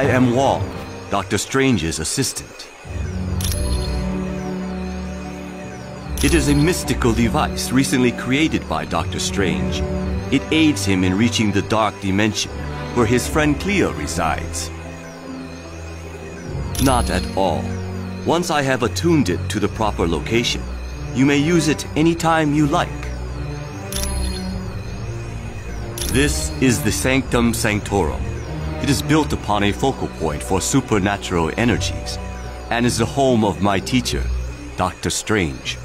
I am Wong, Doctor Strange's assistant. It is a mystical device recently created by Doctor Strange. It aids him in reaching the Dark Dimension, where his friend Clea resides. Not at all. Once I have attuned it to the proper location, you may use it anytime you like. This is the Sanctum Sanctorum. It is built upon a focal point for supernatural energies, and is the home of my teacher, Doctor Strange.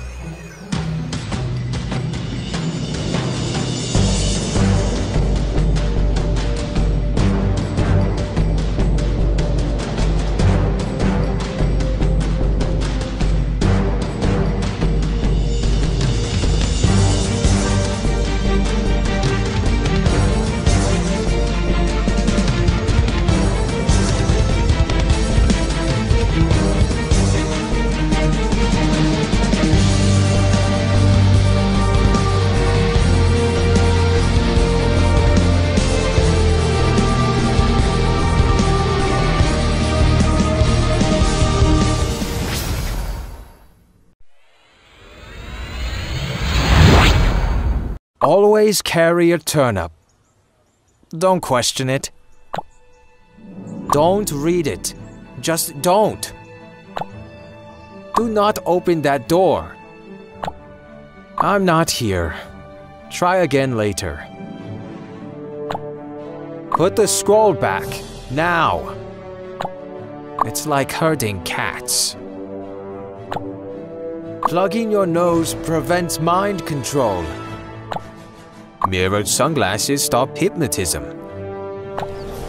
Always carry a turnip. Don't question it. Don't read it. Just don't. Do not open that door. I'm not here. Try again later. Put the scroll back, now. It's like herding cats. Plugging your nose prevents mind control. Mirrored sunglasses stop hypnotism.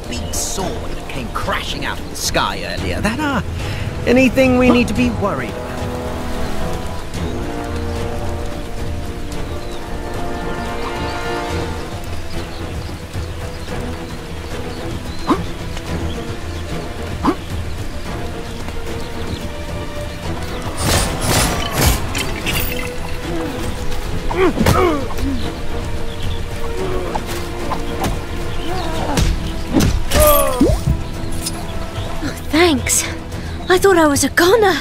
Big sword that came crashing out of the sky earlier. That, uh, anything we need to be worried about? Thanks. I thought I was a goner.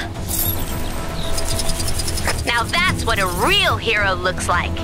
Now that's what a real hero looks like.